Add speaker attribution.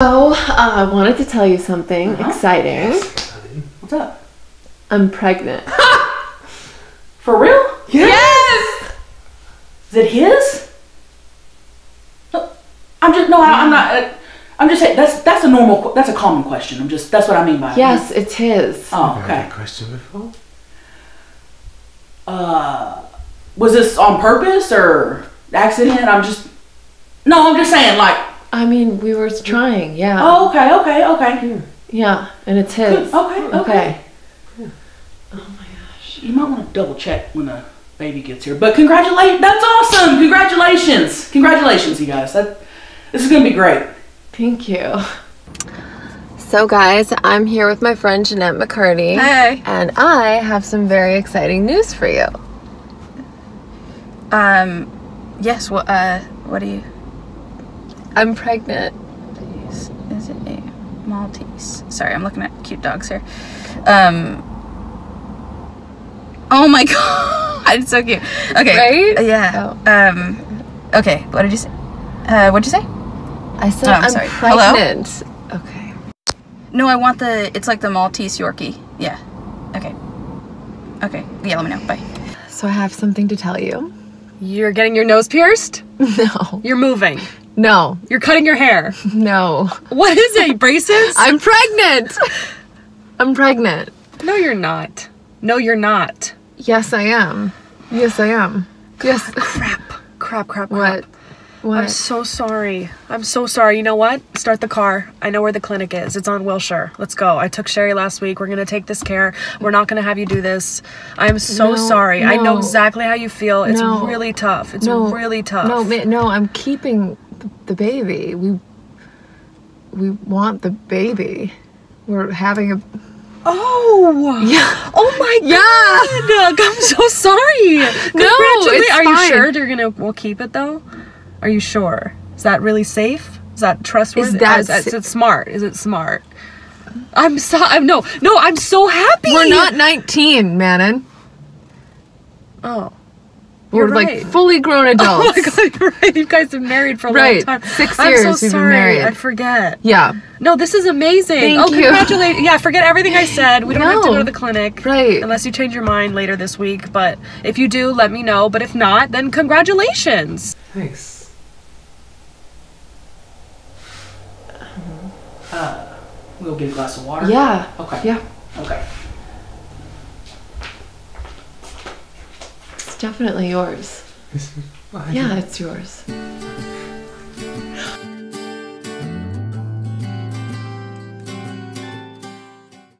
Speaker 1: So, uh, I wanted to tell you something exciting.
Speaker 2: What's up?
Speaker 1: I'm pregnant.
Speaker 2: For real?
Speaker 1: Yes!
Speaker 2: Is it his? No, I'm just no. I, I'm not. Uh, I'm just saying that's that's a normal. That's a common question. I'm just that's what I mean by it.
Speaker 1: Yes, it's his.
Speaker 2: Oh,
Speaker 3: I've had
Speaker 2: okay.
Speaker 3: question before.
Speaker 2: Uh, was this on purpose or accident? I'm just. No, I'm just saying like.
Speaker 1: I mean, we were trying, yeah.
Speaker 2: Oh, okay, okay, okay.
Speaker 1: Yeah, and it's his.
Speaker 2: Okay, okay.
Speaker 1: Okay. Cool. Oh my gosh.
Speaker 2: You might want to double check when the baby gets here. But congratulations, that's awesome. Congratulations, congratulations, you guys. That this is gonna be great.
Speaker 1: Thank you. So, guys, I'm here with my friend Jeanette McCarty.
Speaker 4: Hey.
Speaker 1: And I have some very exciting news for you.
Speaker 4: Um, yes. What? Uh, what do you?
Speaker 1: I'm pregnant.
Speaker 4: Is, is it a Maltese? Sorry, I'm looking at cute dogs here. Um. Oh my god, it's so cute. Okay.
Speaker 1: Right?
Speaker 4: uh, yeah. Um. Okay. What did you say? Uh, what'd you say?
Speaker 1: I said
Speaker 4: Oh, I'm
Speaker 1: I'm
Speaker 4: sorry. Hello?
Speaker 1: pregnant. Okay.
Speaker 4: No, I want the. It's like the Maltese Yorkie. Yeah. Okay. Okay. Yeah. Let me know. Bye.
Speaker 1: So, I have something to tell you.
Speaker 5: You're getting your nose pierced?
Speaker 1: No.
Speaker 5: You're moving.
Speaker 1: No.
Speaker 5: You're cutting your hair.
Speaker 1: No.
Speaker 5: What is it? Braces?
Speaker 1: I'm pregnant. I'm pregnant.
Speaker 5: no, you're not. No, you're not.
Speaker 1: Yes, I am. Yes, I am. Yes.
Speaker 5: Crap. Crap, crap, crap.
Speaker 1: What? What?
Speaker 5: I'm so sorry. I'm so sorry. You know what? Start the car. I know where the clinic is. It's on Wilshire. Let's go. I took Sherry last week. We're going to take this care. We're not going to have you do this. I'm so
Speaker 1: No,
Speaker 5: sorry. I know exactly how you feel. It's
Speaker 1: No.
Speaker 5: really tough. It's
Speaker 1: No.
Speaker 5: really tough.
Speaker 1: No, no, I'm keeping the, baby. We we want the baby. We're having a
Speaker 5: Oh.
Speaker 1: yeah.
Speaker 5: Oh my
Speaker 1: Yeah.
Speaker 5: God. I'm so sorry.
Speaker 1: No, it's
Speaker 5: Are you
Speaker 1: fine.
Speaker 5: sure they're gonna we'll keep it though? Are you sure? Is that really safe? Is that trustworthy?
Speaker 1: Is that
Speaker 5: is, is it smart? Is it smart? I'm so I'm no no I'm so happy.
Speaker 1: We're not 19, Manon.
Speaker 5: Oh.
Speaker 1: We're
Speaker 5: You're
Speaker 1: like fully grown
Speaker 5: oh
Speaker 1: adults. Oh adults.
Speaker 5: my god, you're right. You guys have married for a
Speaker 1: Right.
Speaker 5: long time.
Speaker 1: Six
Speaker 5: I'm
Speaker 1: years
Speaker 5: so
Speaker 1: we've been
Speaker 5: sorry.
Speaker 1: married.
Speaker 5: I forget.
Speaker 1: Yeah.
Speaker 5: No, this is amazing.
Speaker 1: Thank
Speaker 5: oh,
Speaker 1: you.
Speaker 5: congratulate. Yeah, forget everything I said. We don't have to go to the clinic.
Speaker 1: Right.
Speaker 5: Unless you change your mind later this week. But if you do, let me know. But if not, then congratulations.
Speaker 3: Thanks.
Speaker 2: Uh, we'll get a glass of water.
Speaker 1: Yeah.
Speaker 2: Okay.
Speaker 1: Yeah.
Speaker 2: Okay.
Speaker 1: Definitely yours.
Speaker 3: This is- I
Speaker 1: Yeah, it's yours.